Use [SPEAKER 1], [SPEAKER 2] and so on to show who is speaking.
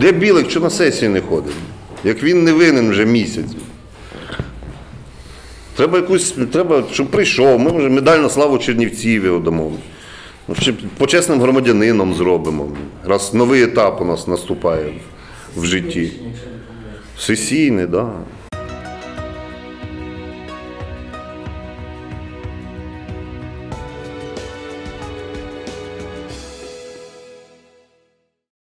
[SPEAKER 1] Де білик, що на сесії не ходить? Як він не винен вже місяць. Треба якусь, треба, щоб прийшов. Ми може медаль на славу Чернівців його дамо. Ну, почесним громадянином зробимо. Раз новий етап у нас наступає в житті. Сесійний, так. Да.